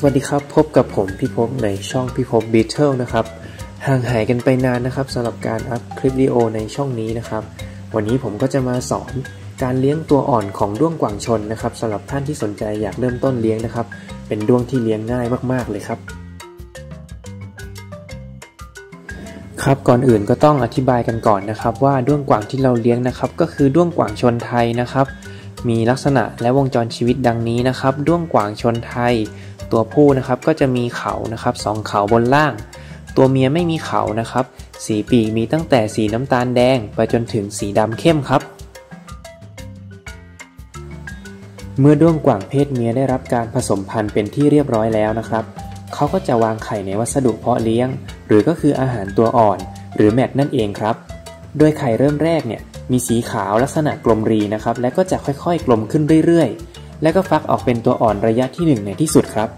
สวัสดีครับ พบกับผมพี่พบในช่องพี่พบบีเทิลนะครับ ห่างหายกันไปนานนะครับสำหรับการอัพคลิปวิดีโอในช่องนี้นะครับ วันนี้ผมก็จะมาสอนการเลี้ยงตัวอ่อนของด้วงกวางชนนะครับสำหรับท่านที่สนใจอยากเริ่มต้นเลี้ยงนะครับ เป็นด้วงที่เลี้ยงง่ายมาก ๆ เลยครับครับก่อนอื่นก็ต้องอธิบายกันก่อนนะครับ ว่าด้วงกวางที่เราเลี้ยงนะครับ ก็คือด้วงกวางชนไทยนะครับ มีลักษณะและวงจรชีวิตดังนี้นะครับ ด้วงกวางชนไทย ตัวผู้นะครับก็จะมีเขานะครับสองเขาบนล่าง ตัวเมียไม่มีเขานะครับ สีปีกมีตั้งแต่สีน้ำตาลแดงไปจนถึงสีดำเข้มครับ เมื่อด้วงกว่างเพศเมียได้รับการผสมพันธุ์เป็นที่เรียบร้อยแล้วนะครับ เขาก็จะวางไข่ในวัสดุเพาะเลี้ยง หรือก็คืออาหารตัวอ่อน หรือแมทนั่นเองครับ โดยไข่เริ่มแรกเนี่ยมีสีขาวลักษณะกลมรีนะครับ และก็จะค่อยๆ กลมขึ้นเรื่อยๆ และก็ฟักออกเป็นตัวอ่อนระยะที่ 1 ในที่สุดครับ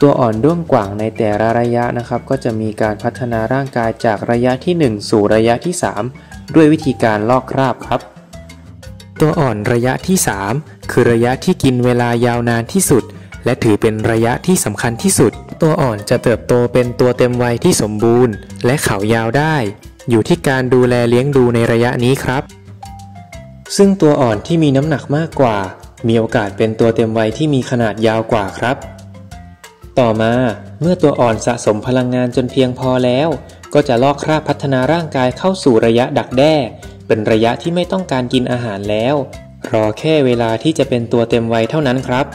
ตัวอ่อนด้วงกว่างในแต่ละระยะนะครับ ก็จะมีการพัฒนาร่างกายจากระยะที่ 1 สู่ระยะที่ 3 ด้วยวิธีการลอกคราบครับ ตัวอ่อนระยะที่ 3 คือระยะที่กินเวลายาวนานที่สุด และถือเป็นระยะที่สำคัญที่สุด ตัวอ่อนจะเติบโตเป็นตัวเต็มวัยที่สมบูรณ์ และเขายาวได้ อยู่ที่การดูแลเลี้ยงดูในระยะนี้ครับ ซึ่งตัวอ่อนที่มีน้ำหนักมากกว่า มีโอกาสเป็นตัวเต็มวัยที่มีขนาดยาวกว่าครับ ต่อมาเมื่อตัวอ่อนสะสมพลังงานจนเพียงพอแล้ว ก็จะลอกคราบพัฒนาร่างกายเข้าสู่ระยะดักแด้ เป็นระยะที่ไม่ต้องการกินอาหารแล้ว รอแค่เวลาที่จะเป็นตัวเต็มวัยเท่านั้นครับ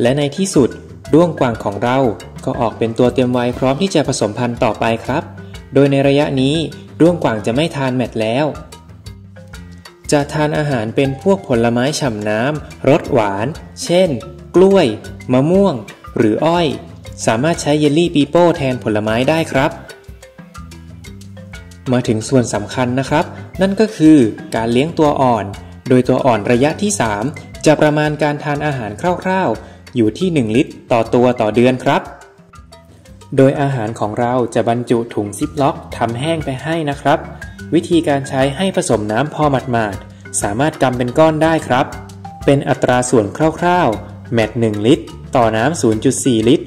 และในที่สุดด้วงกวางของเราก็ออกเป็นตัวเต็มวัยพร้อมที่จะผสมพันธุ์ต่อไปครับ โดยในระยะนี้ด้วงกวางจะไม่ทานแมทแล้ว จะทานอาหารเป็นพวกผลไม้ฉ่ำน้ำรสหวาน เช่น กล้วย มะม่วง หรืออ้อย สามารถใช้เยลลี่ปีโป้แทนผลไม้ได้ครับ มาถึงส่วนสำคัญนะครับ นั่นก็คือการเลี้ยงตัวอ่อน โดยตัวอ่อนระยะที่ 3 จะประมาณการทานอาหารคร่าวๆ อยู่ที่ 1 ลิตร ต่อตัวต่อเดือนครับ โดยอาหารของเราจะบรรจุถุงซิปล็อกทำแห้งไปให้นะครับ วิธีการใช้ให้ผสมน้ำพอหมาดๆ สามารถกำเป็นก้อนได้ครับ เป็นอัตราส่วนคร่าวๆ แมท1ลิตร ต่อน้ำ 0.4 ลิตร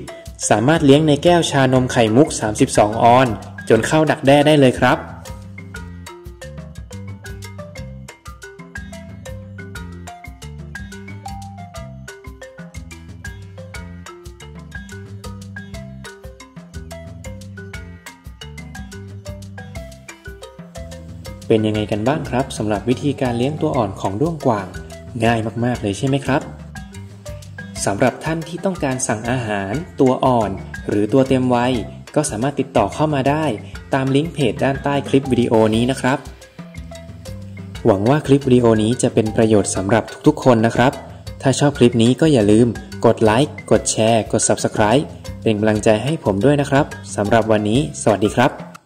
สามารถเลี้ยงในแก้วชานมไข่มุก 32 ออน จนเข้าดักแด้ได้เลยครับ เป็นยังไงกันบ้างครับสำหรับวิธีการเลี้ยงตัวอ่อนของด้วงกวาง ง่ายมากๆเลยใช่ไหมครับสำหรับท่านที่ต้องการสั่งอาหาร ตัวอ่อน หรือตัวเต็มวัยก็สามารถติดต่อเข้ามาได้ ตามลิงก์เพจด้านใต้คลิปวิดีโอนี้นะครับ หวังว่าคลิปวิดีโอนี้จะเป็นประโยชน์สำหรับทุกๆ คนนะครับ ถ้าชอบคลิปนี้ก็อย่าลืม กดไลค์กดแชร์ กด Subscribe เป็นกำลังใจให้ผมด้วยนะครับสำหรับวันนี้ สวัสดีครับ